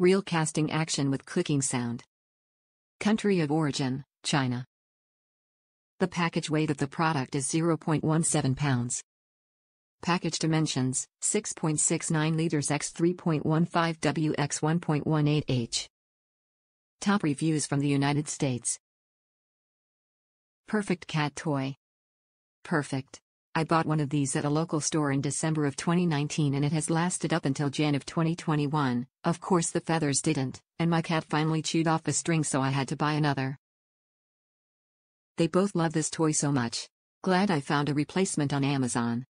Real casting action with clicking sound. Country of origin, China. The package weight of the product is 0.17 pounds. Package dimensions 6.69 liters x 3.15 w x 1.18 h. Top reviews from the United States. Perfect cat toy. Perfect. I bought one of these at a local store in December of 2019 and it has lasted up until Jan of 2021. Of course, the feathers didn't, and my cat finally chewed off a string, so I had to buy another. They both love this toy so much. Glad I found a replacement on Amazon.